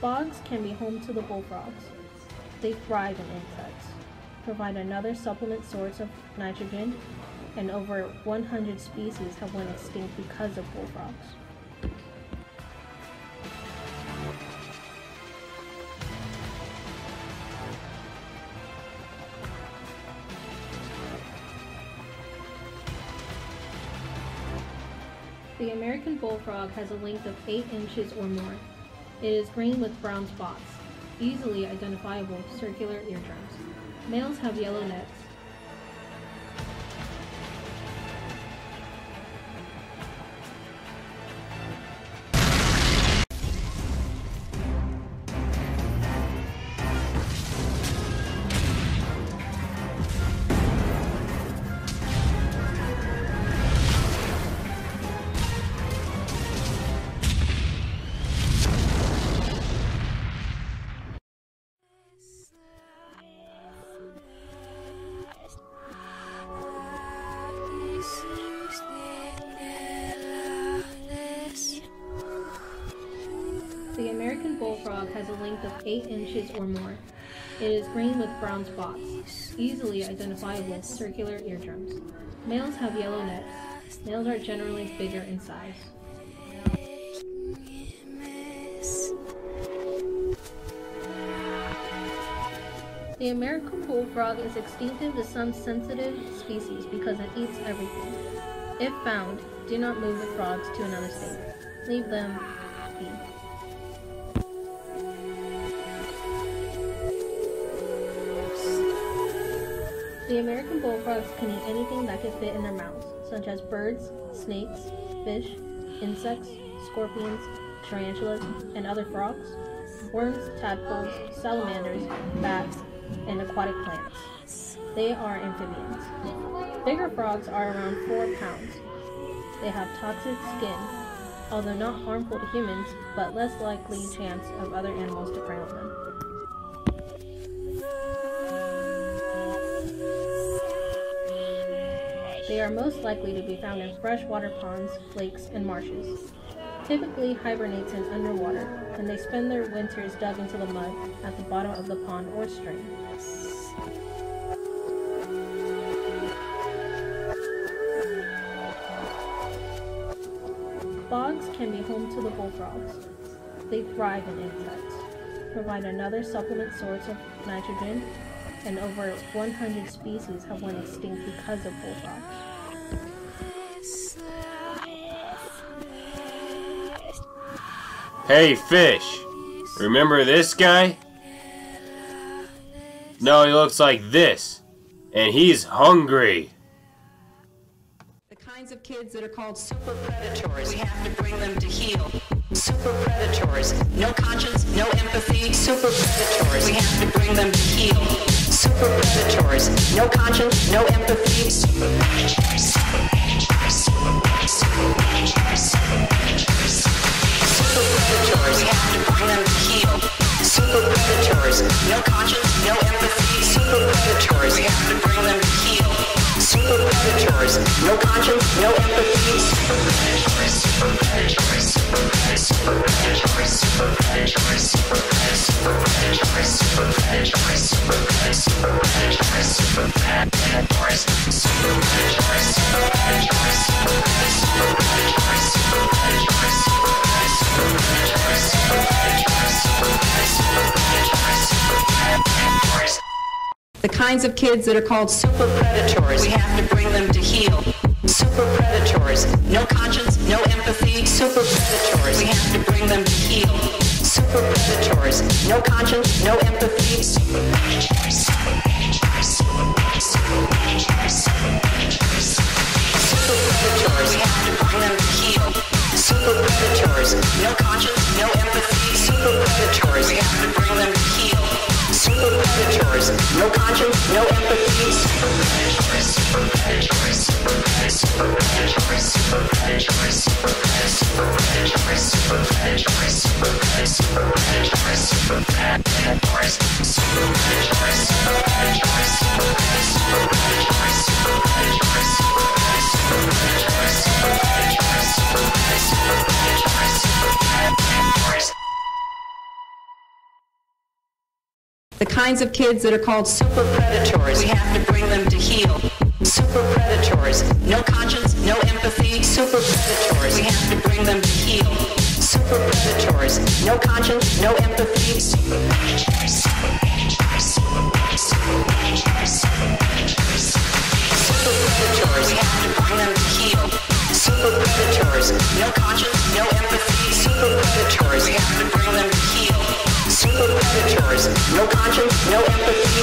Bogs can be home to the bullfrogs. They thrive in insects, provide another supplement source of nitrogen, and over 100 species have went extinct because of bullfrogs. The American bullfrog has a length of 8 inches or more. It is green with brown spots, easily identifiable circular eardrums. Males have yellow necks. Of 8 inches or more. It is green with brown spots, easily identifiable with circular eardrums. Males have yellow necks. Males are generally bigger in size. The American bullfrog is extinctive to some sensitive species because it eats everything. If found, do not move the frogs to another state. Leave them be. The American bullfrogs can eat anything that can fit in their mouths, such as birds, snakes, fish, insects, scorpions, tarantulas, and other frogs, worms, tadpoles, salamanders, bats, and aquatic plants. They are amphibians. Bigger frogs are around 4 pounds. They have toxic skin, although not harmful to humans, but less likely chance of other animals to prey on them. They are most likely to be found in freshwater ponds, lakes, and marshes. Typically hibernates in underwater, and they spend their winters dug into the mud at the bottom of the pond or stream. Bogs can be home to the bullfrogs. They thrive in insects, provide another supplement source of nitrogen, and over 100 species have went extinct because of bullfrogs. Hey, fish. Remember this guy? No, he looks like this. And he's hungry. The kinds of kids that are called super predators, we have to bring them to heel. Super predators, no conscience, no empathy, super predators, we have to bring them to heel super predators. No conscience, no empathy. Super predators, super predators, super predators, super predators. have to bring them to heel. Super predators, no conscience, no empathy. Super predators, have to bring them to heel. Super predators, no conscience, no empathy. Super predators, super predators, super predators, super predators, super predators, super predators, super predators, super predators. The kinds of kids that are called super predators. We have to bring them to heel. Super predators. No conscience, no empathy. Super predators. We have to bring them to heel. Super predators. No conscience, no empathy. Predators, no conscience, no empathy, super predators, have to bring them to heel. Super predators, no conscience, no empathy, super predators, super predators, super predators, super predators, super predators, super predators, super predators, super predators, super predators, super predators, super predators, super predators, super predators, super predators, super predators, super predators, The kinds of kids that are called super predators. We have to bring them to heel. Super predators. No conscience, no empathy. Super predators. We have to bring them to heel. Super predators. No conscience, no empathy. Super predators. Super predators. Super predators. Super predators. We have to bring them to heel. Super predators. No conscience, no empathy. Super predators. We have to bring them to heel. No conscience, no empathy.